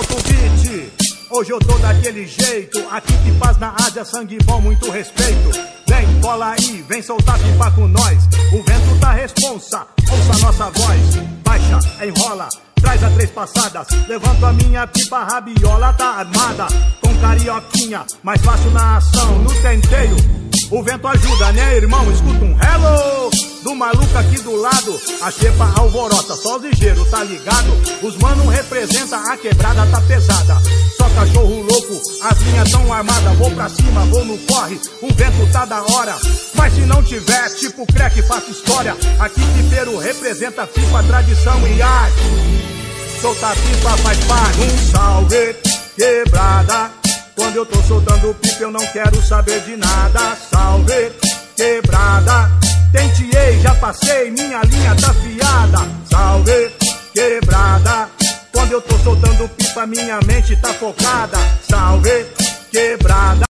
o beat. Hoje eu tô daquele jeito, aqui que faz na Ásia, sangue bom, muito respeito. Vem, bola aí, vem soltar pipa com nós. O vento tá responsa, ouça nossa voz. Baixa, enrola, traz a três passadas. Levanto a minha pipa, rabiola tá armada. Com carioquinha, mais fácil na ação, no tenteio. O vento ajuda, né, irmão? Escuta um hello do maluco aqui do lado. A xepa alvorota, só ligeiro, tá ligado? Os mano representa a quebrada, tá pesada. Só cachorro louco, as linhas tão armadas. Vou pra cima, vou no corre, o vento tá da hora. Mas se não tiver, tipo crack, faço história. Aqui Pipeiro representa pipa, tradição e arte. Soltar pipa faz parte. Um salve, quebrada. Quando eu tô soltando pipa, eu não quero saber de nada. Salve, quebrada. Tenteei, já passei, minha linha tá fiada. Salve, quebrada. Quando eu tô soltando pipa, minha mente tá focada. Salve, quebrada.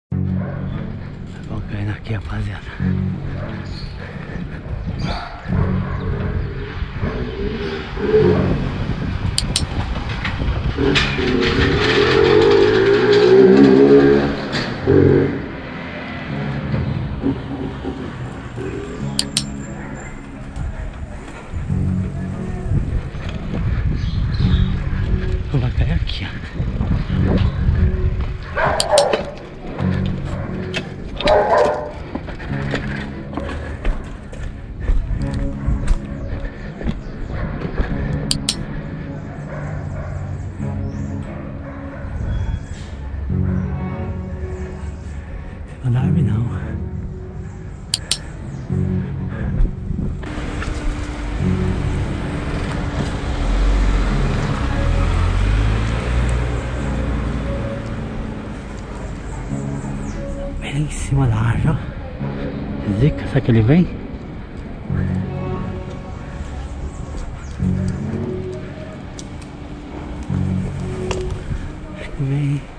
Vamos caindo aqui, rapaziada. Vai cair será que ele vem? Acho que vem.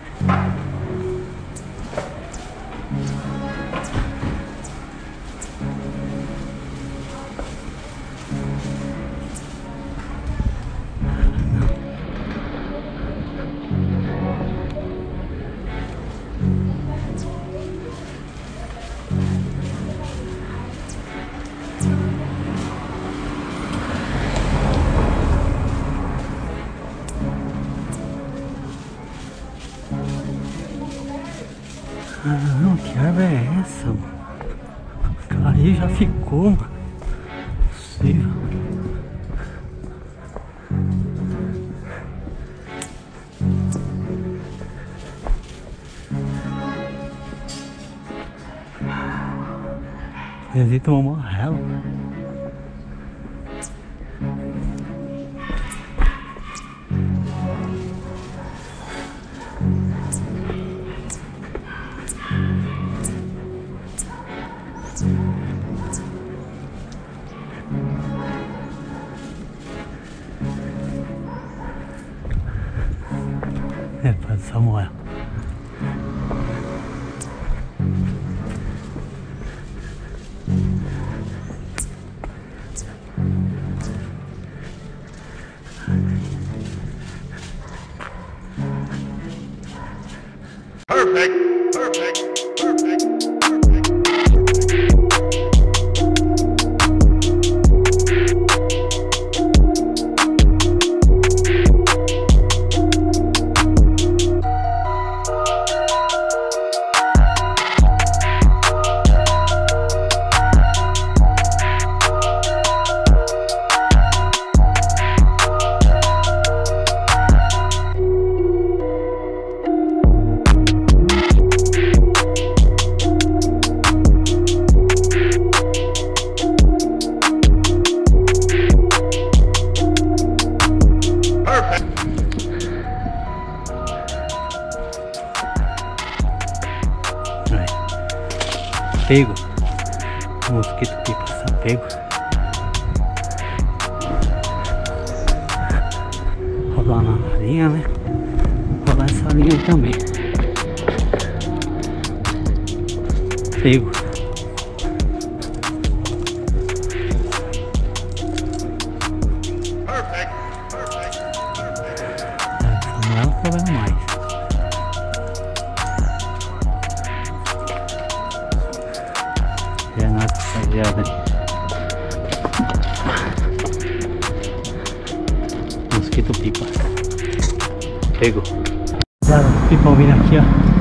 Ficou, mano. Possível. Existe uma morrela. Pego. O mosquito pipa está pego. Rolar na linha, né? Rolar essa linha também. Pego. Rapaziada. Mosquito pipa. Pegou. Claro, pipão vindo aqui, ó.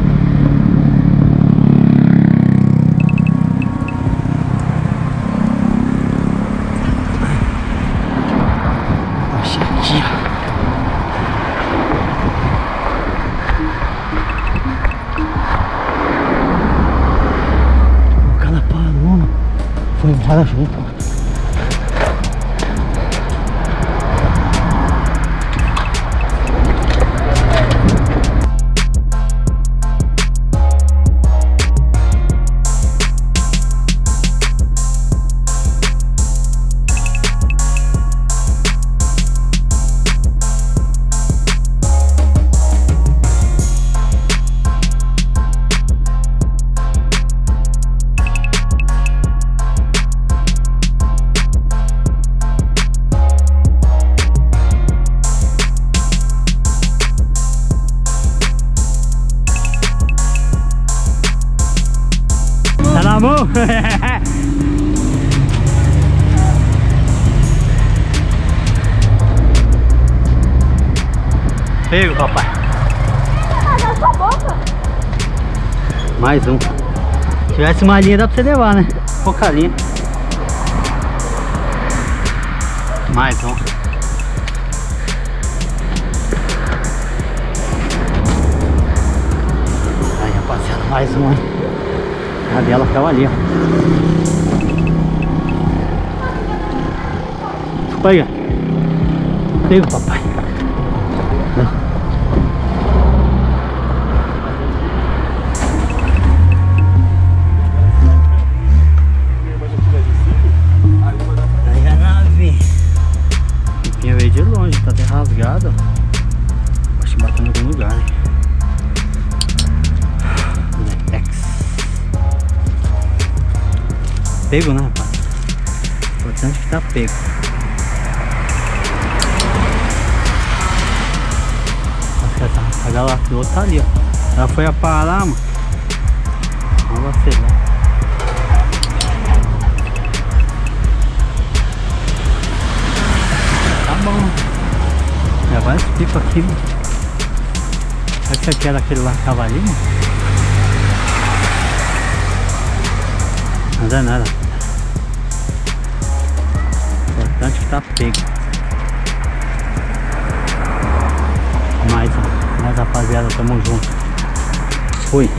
Mais um. Se tivesse uma linha dá pra você levar, né? Pouca linha. Mais um. Aí, rapaziada, mais um, hein? A dela ficava ali, ó. Pega. Pega, papai. Pego, né, rapaz? Importante que tá pego. Essa, a outro tá ali, ó. Ela foi a parar, mano. Vamos vacilar. Tá bom. Já vai esse pico aqui, mano. Será que aqui era aquele lá que dá nada. Importante que tá pego. Mais, ó. mais rapaziada, tamo junto. Fui.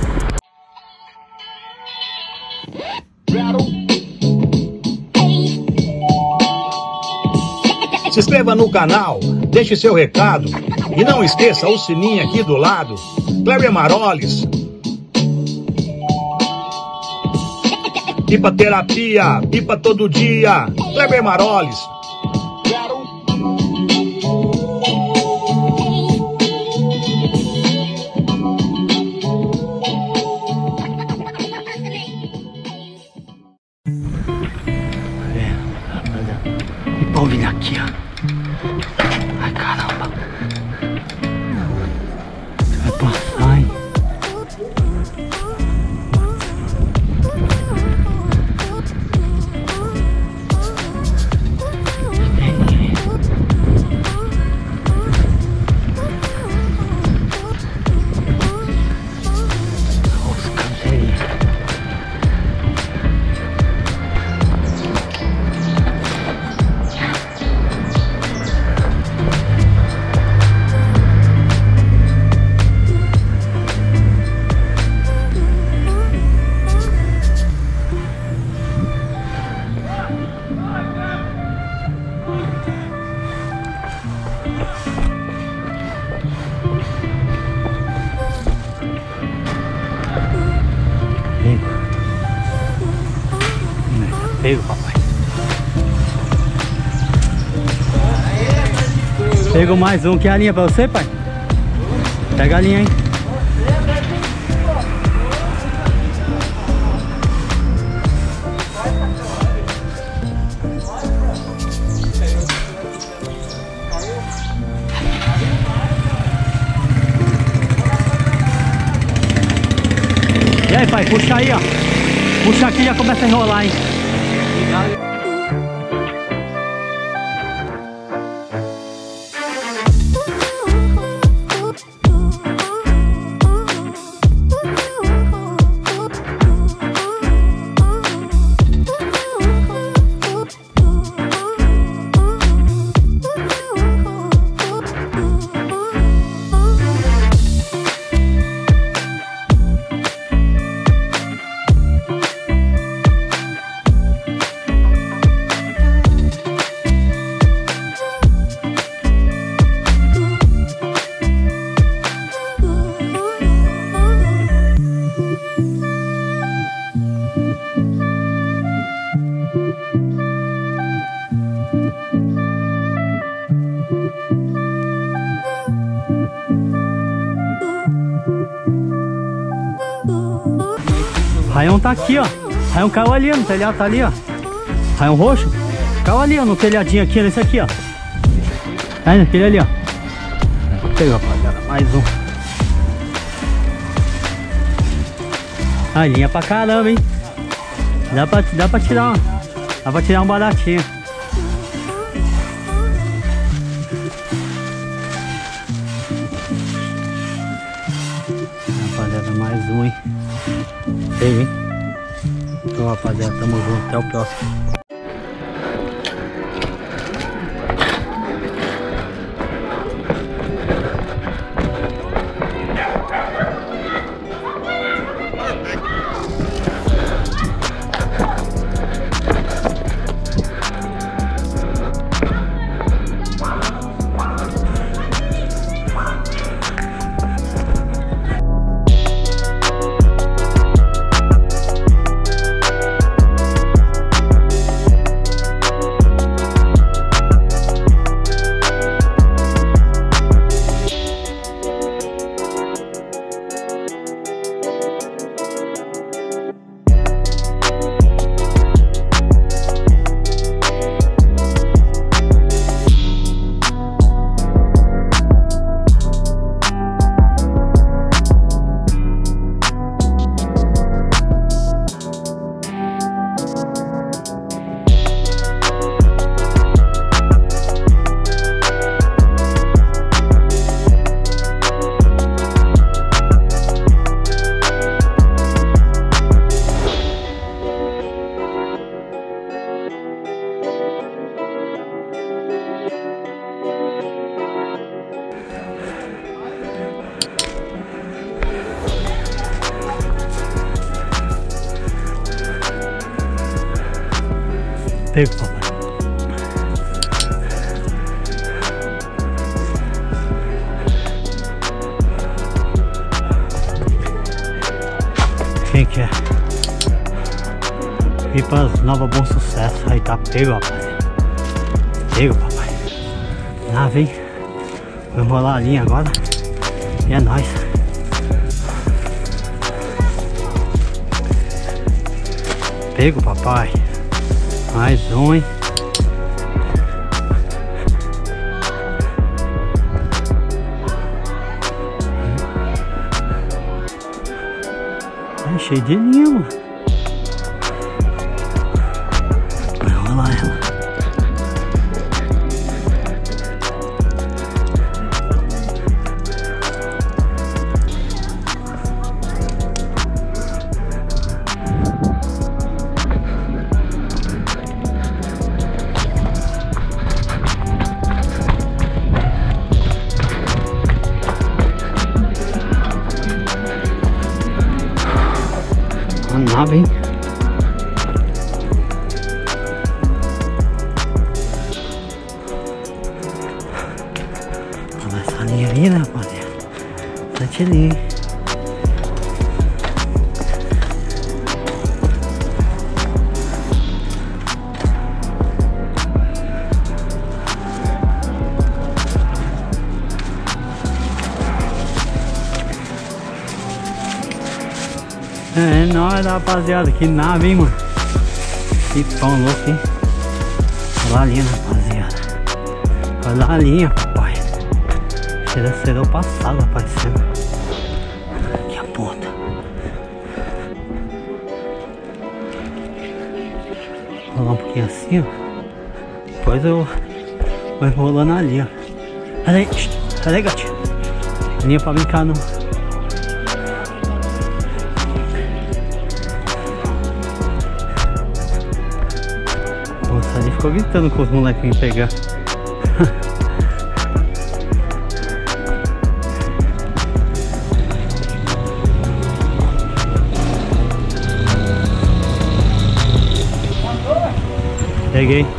Se inscreva no canal, deixe seu recado e não esqueça o sininho aqui do lado. Cleber Maroles. Pipa terapia, pipa todo dia. Cleber Maroles. Pego, papai. Pego mais um. Quer a linha pra você, pai? Pega a linha, hein? E aí, pai, puxa aí, ó. Puxa aqui e já começa a enrolar, hein. Raião tá aqui, ó. Raião caiu ali, no telhado tá ali, ó. Raião roxo. Caiu ali, ó, no telhadinho aqui, nesse aqui, ó. Tá indo aquele ali, ó. Pega, rapaziada, mais um. Ah, linha pra caramba, hein? Dá pra, dá pra tirar, uma, dá pra tirar um baratinho. Feio, hein? Então, rapaziada, tamo junto. Até o próximo. Pipas Nova Bom Sucesso. Aí tá pego, rapaziada. Pego, papai. Lá vem. Vou enrolar a linha agora. E é nóis. Pego, papai. Mais um, hein? É cheio de linha, mano. É, é nóis, rapaziada. Que nave, hein, mano. Que pão louco, hein. Olha a linha, rapaziada. Olha a linha, papai. Será será o passado, aparecendo. Aqui a ponta. Vou rolar um pouquinho assim, ó. Depois eu vou enrolando ali, ó. Olha aí, tá legal. Linha pra brincar, não. Ali ficou gritando com os molequinhos pegar. Peguei.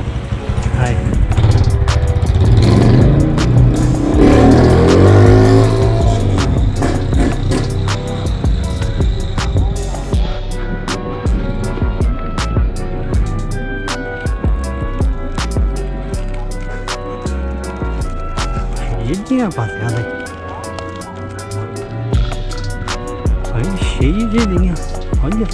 Rapaziada. Olha, cheio de linha. Olha.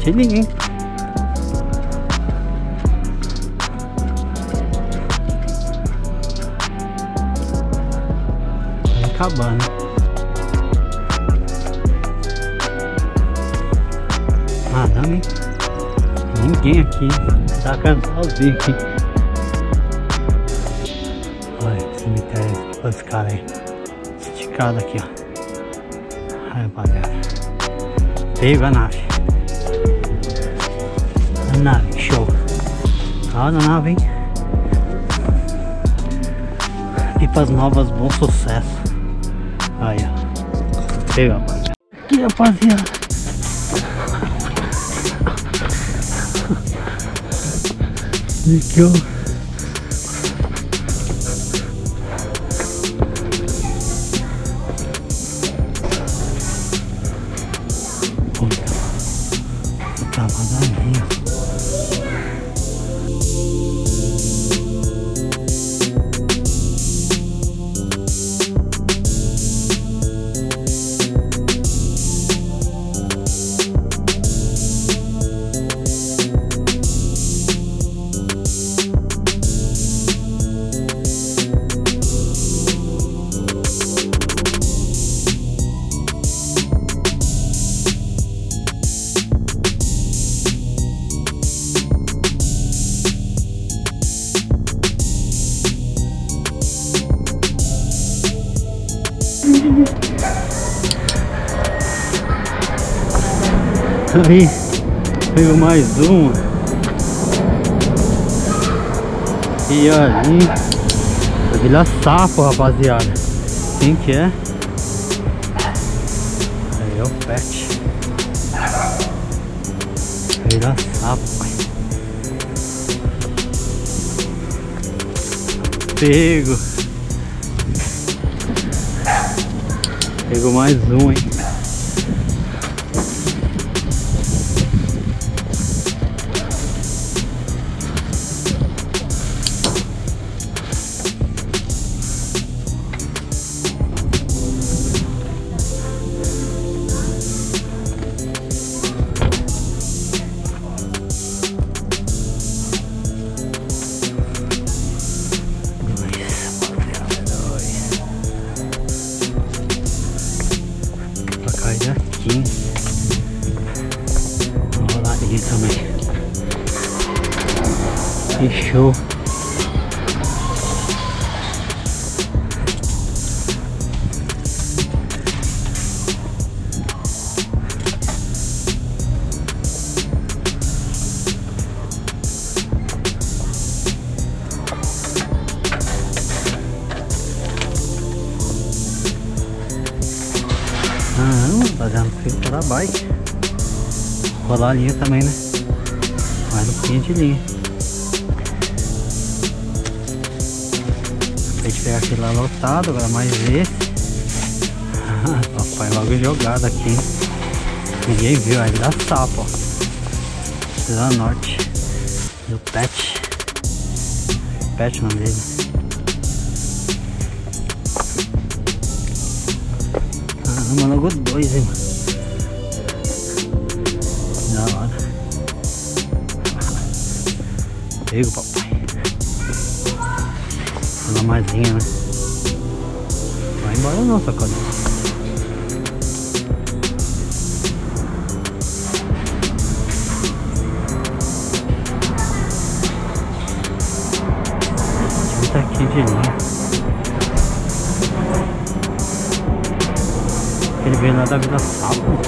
Cheio de linha? Vai acabando. Ninguém aqui. Tá sozinho aqui. Olha o cemitério dos caras aí. Esticado aqui, ó. Ai, rapaziada. Pega a nave. A nave, show. Olha a nave, hein? Pipas novas, bom sucesso. Aí, ó. Pega, rapaziada. Aqui, rapaziada. Aqui, ó. Puta. Aí, veio mais uma. E ali, a Vila Sapo, rapaziada. Quem que é? Aí é o pet. Vila Sapo. Pego. Pegou mais um, hein? Show. Não, rapaziada, não fica pela bike. Rolar a linha também, né? Mais um pouquinho de linha. Lá lotado, agora mais esse. Papai logo jogado aqui? Ninguém viu, aí dá sapo, ó. Norte. Do Pet. Pet o nome dele. Caramba, logo dois, hein, mano. Da hora. Pego, papai. Uma mais linha, né? embora não, sacode. Tá aqui de linha. Ele veio lá da Vila Sapo.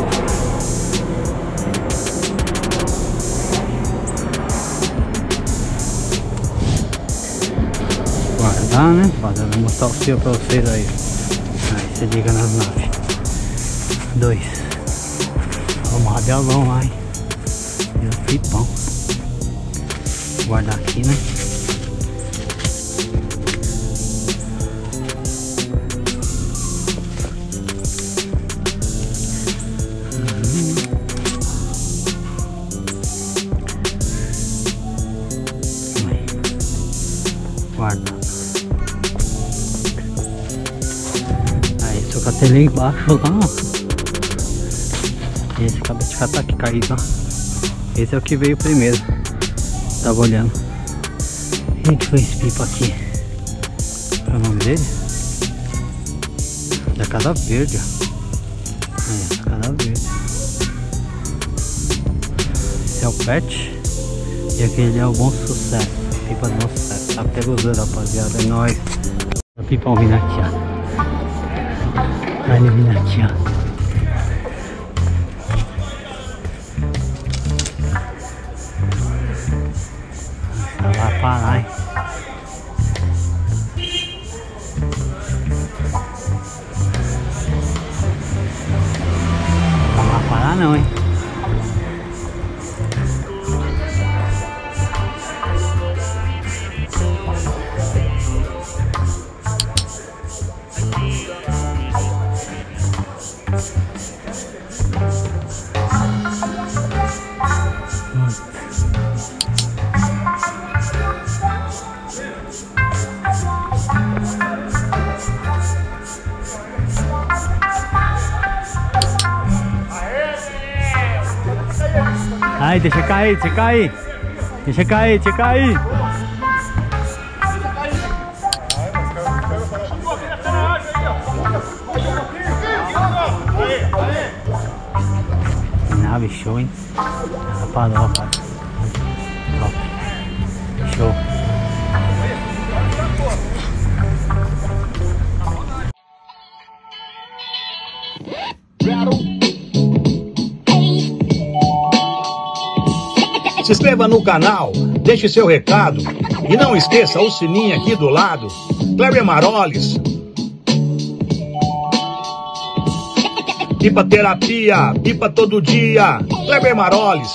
Guardar, né? Vou mostrar o fio pra vocês aí. Aí você liga nas naves. Dois. Vamos rabelão lá, hein? E o pipão. Guardar aqui, né? Lá embaixo lá. Esse acabou de catar aqui caído, ó. Esse é o que veio primeiro. Tava olhando. Gente, foi esse pipa aqui. Qual é o nome dele? Da Casa Verde. Aí, da Casa Verde. Esse é o Pet. E aquele é o Bom Sucesso. Pipa do Bom Sucesso. Tá até gozando, rapaziada. É nóis. O pipão vindo aqui, ó. Aqui, ó. Não vai parar, hein? Parar não, hein? Cair, deixa cair. Deixa cair, deixa cair. Nave show, hein? Rapaz. Top. Show. Se inscreva no canal, deixe seu recado e não esqueça o sininho aqui do lado. Kleber Maroles. Pipa terapia, pipa todo dia. Kleber Maroles.